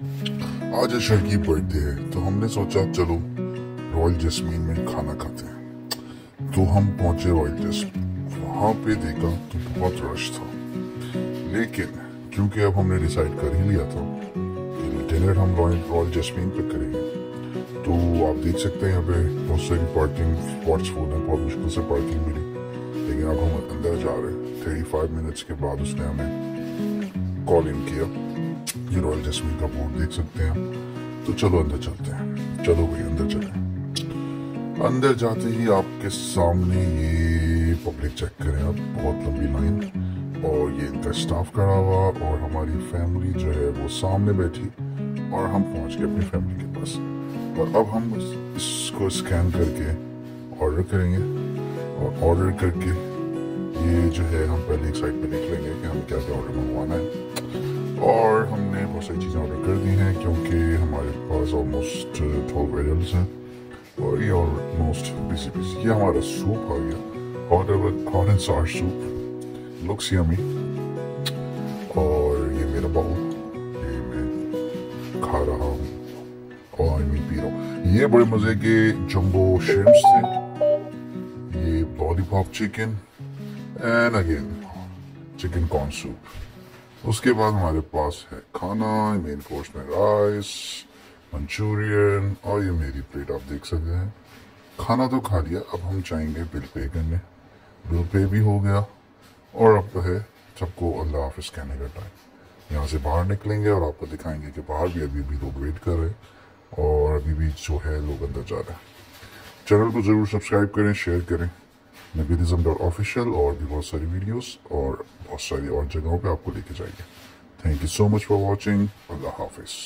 आज अशर की बर्थडे है तो हमने सोचा, चलो रॉयल जैस्मीन में खाना खाते हैं। तो हम पहुँचे रॉयल जैस्मीन वहाँ पे देखा तो बहुत रश था। लेकिन, क्योंकि अब हमने डिसाइड कर ही लिया था कि डिनर हम रॉयल रॉयल जैस्मीन पे करेंगे। तो आप देख सकते हैं यहाँ पे बहुत सारी पार्किंग स्पॉट्स फुल हैं, बहुत मुश्किल से पार्किंग मिली। लेकिन अब हम अंदर जा रहे हैं। थर्टी फाइव मिनट्स के बाद उसने हमें कॉल इन किया। ये रॉयल जैस्मीन का बोर्ड देख सकते हैं। तो चलो अंदर चलते हैं। चलो भाई, अंदर चलें। अंदर जाते ही आपके सामने ये पब्लिक चेक करें। आप बहुत लंबी लाइन और ये इनका स्टाफ खड़ा हुआ और हमारी फैमिली जो है वो सामने बैठी और हम पहुँच गए अपनी फैमिली के पास। और अब हम इसको स्कैन करके ऑर्डर करेंगे। और ऑर्डर करके ये जो है हम पहले एक साइड पे देख लेंगे कि हम क्या क्या ऑर्डर हमारे ऑलमोस्ट ट्वेल्व एडल्ट हैं और ये ऑलमोस्ट बिज़ी बिज़ी ये हमारा सूप आ गया hot hot and sour soup looks yummy और ये मेरा बाउल ये मैं खा रहा हूँ और आई मीन पी रहा हूँ ये बड़े मज़े के जंबो श्रिम्स थे ये lollipop chicken and again chicken corn soup उसके बाद हमारे पास है खाना मेन कोर्स में राइस मंचूरियन, और ये मेरी प्लेट आप देख सकते हैं। खाना तो खा लिया, अब हम चाहेंगे बिल पे करने। बिल पे भी हो गया, और अब तो है सबको अल्लाह हाफिज कहने का टाइम यहाँ से बाहर निकलेंगे और आपको दिखाएँगे कि बाहर भी अभी भी लोग वेट कर रहे हैं, और अभी भी जो है लोग अंदर जा रहे हैं। चैनल को ज़रूर सब्सक्राइब करें शेयर करें। नबीज़म डॉट ऑफिशियल और भी बहुत सारी वीडियोस और बहुत सारी और जगहों पे आपको लेके जाएँगे। Thank you so much for watching अल्लाह हाफिज़।